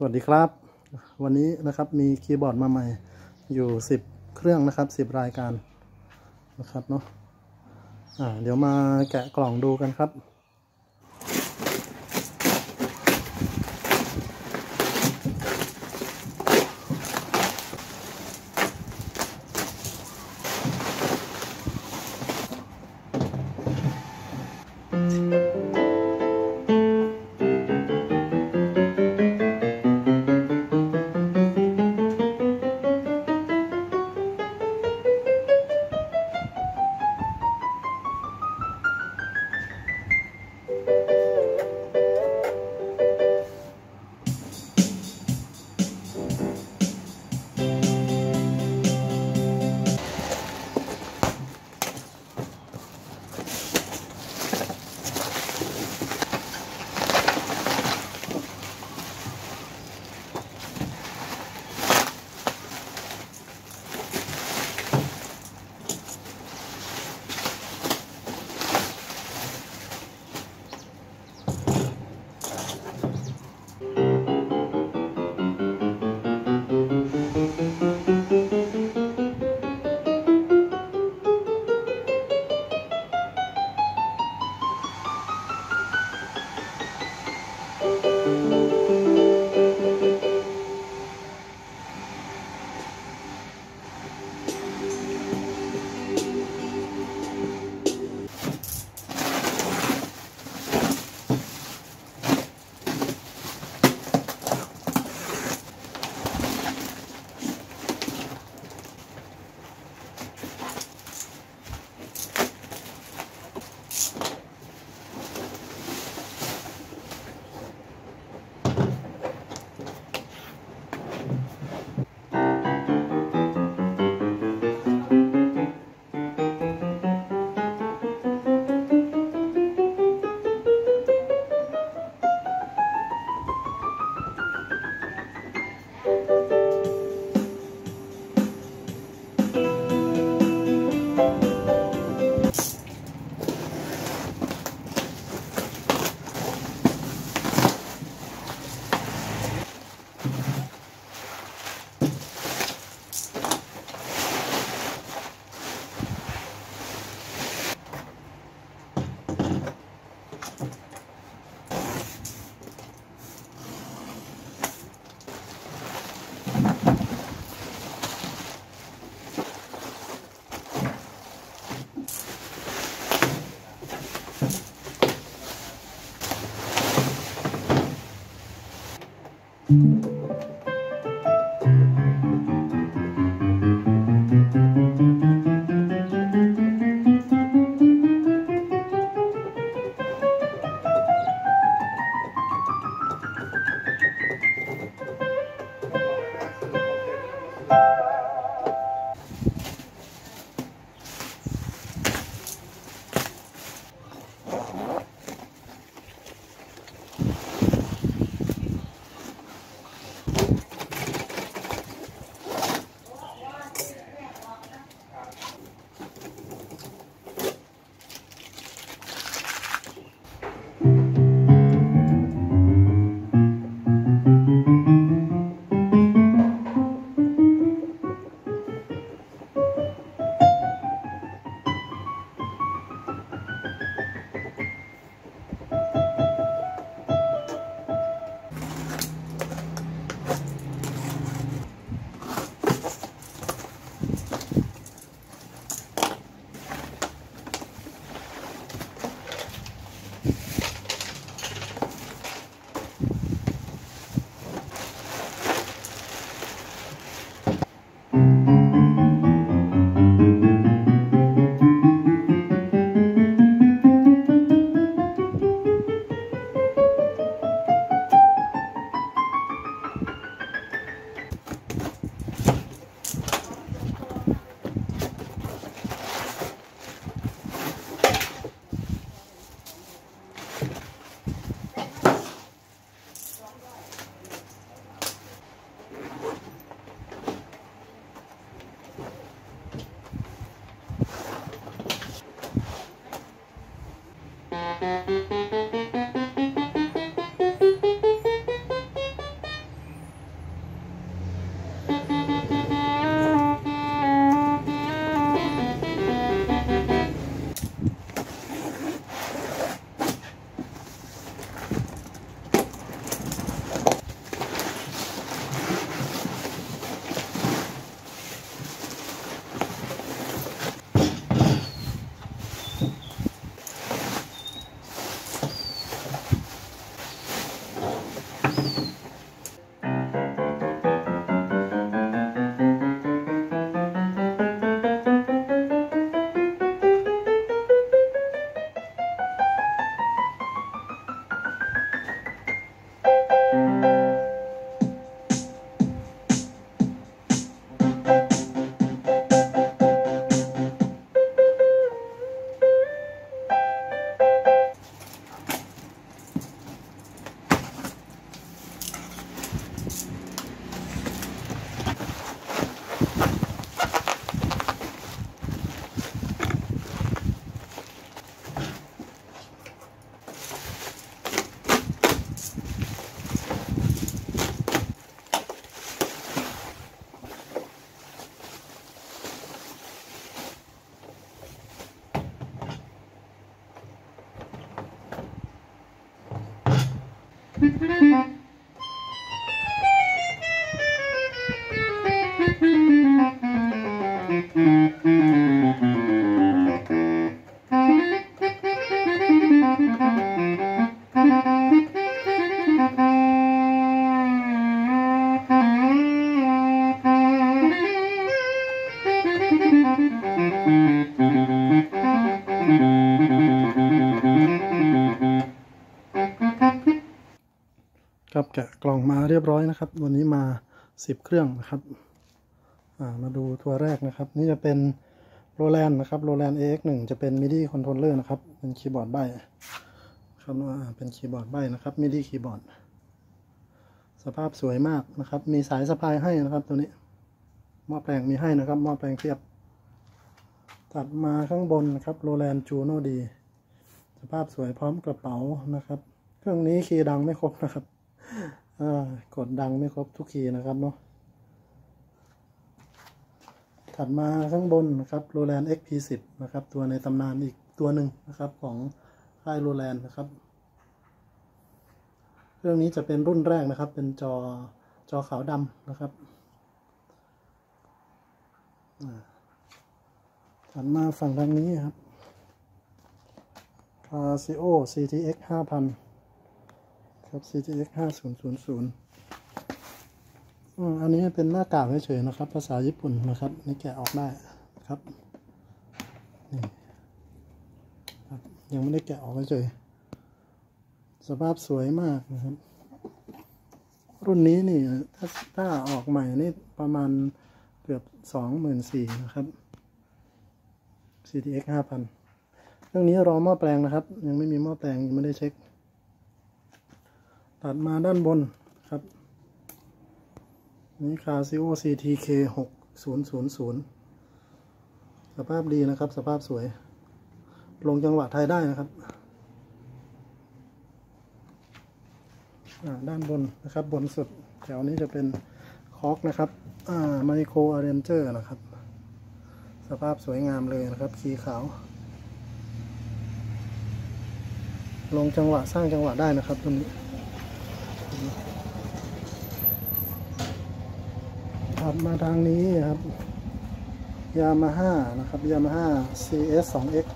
สวัสดีครับ วันนี้นะครับมีคีย์บอร์ดมาใหม่อยู่10เครื่องนะครับ10รายการนะครับเนาะอ่าเดี๋ยวมาแกะกล่องดูกันครับ ค แกะกล่องมาเรียบร้อยนะครับ วันนี้มาสิบเครื่องนะครับามาดูตัวแรกนะครับ นี่จะเป็นโรแลนนะครับโรแลน AX1 จะเป็น MIDI controller นะครับเป็นคีย์บอร์ดใบครับว่าเป็นคีย์บอร์ดใบนะครับ MIDI คีย์บอร์ดสภาพสวยมากนะครับ มีสายสะพายให้นะครับ ตัวนี้หม้อแปลงมีให้นะครับหม้อแปลงเทียบ ตัดมาข้างบนนะครับโรแลนจูโนดี สภาพสวยพร้อมกระเป๋านะครับ เครื่องนี้คีย์ดังไม่ครบนะครับ กดดังไม่ครบทุกคีย์นะครับเนาะถัดมาข้างบนนะครับ Roland XP10 นะครับ ตัวในตำนานอีกตัวหนึ่งนะครับของค่าย Roland นะครับ เครื่องนี้จะเป็นรุ่นแรกนะครับ เป็นจอจอขาวดำนะครับถัดมาฝั่งทางนี้ครับ Casio CTX 5000 ครับ CTX 5000อืมอันนี้เป็นหน้ากากเฉยๆนะครับ ภาษาญี่ปุ่นนะครับ นี่แกะออกได้ครับนี่ครับยังไม่ได้แกะออกเฉยๆสภาพสวยมากนะครับ รุ่นนี้นี่ถ้าถ้าออกใหม่นี่ประมาณเกือบสองหมื่นสี่นะครับ CTX ห้าพันเรื่องนี้รอหม้อแปลงนะครับ ยังไม่มีหม้อแปลงยังไม่ได้เช็ค ตัดมาด้านบนครับ นี่คาซิโอ CTK หกศูนย์ศูนย์ศูนย์สภาพดีนะครับ สภาพสวย ลงจังหวะไทยได้นะครับ ด้านบนนะครับบนสุดแถวนี้จะเป็น Korg นะครับ microARRANGER นะครับ สภาพสวยงามเลยนะครับคีย์ขาวลงจังหวะสร้างจังหวะได้นะครับตรงนี้ ถัดมาทางนี้ครับยามาฮ่านะครับ Yamaha CS 2X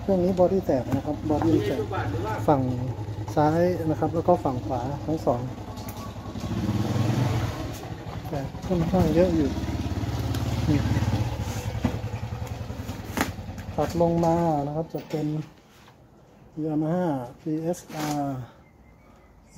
เครื่องนี้ body แตกนะครับ body แตกฝั่งซ้ายนะครับ แล้วก็ฝั่งขวาทั้งสองแต่ค่อนข้างเยอะอยู่นี่ถัดลงมานะครับจะเป็นยามาฮ่า PSR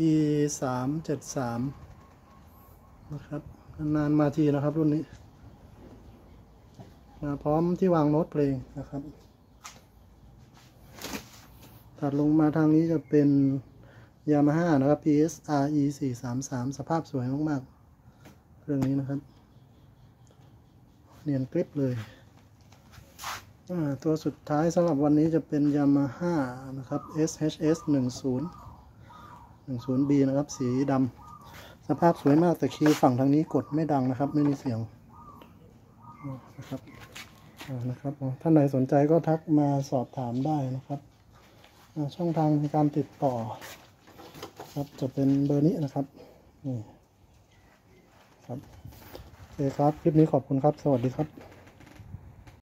E 3 7 3นะครับ นานมาทีนะครับรุ่นนี้ มาพร้อมที่วางโน้ตเพลงนะครับ ถัดลงมาทางนี้จะเป็น Yamaha นะครับ PSRE 433สามสามสภาพสวยมากๆ เครื่องนี้นะครับ เนียนกริบเลยตัวสุดท้ายสำหรับวันนี้จะเป็น Yamaha นะครับ SHS 10 10B นะครับ สีดำสภาพสวยมากแต่คีย์ฝั่งทางนี้กดไม่ดังนะครับ ไม่มีเสียงนะครับนะครับท่านไหนสนใจก็ทักมาสอบถามได้นะครับช่องทางในการติดต่อ ครับจะเป็นเบอร์นี้นะครับนี่ครับโอเคครับ คลิปนี้ขอบคุณครับ สวัสดีครับ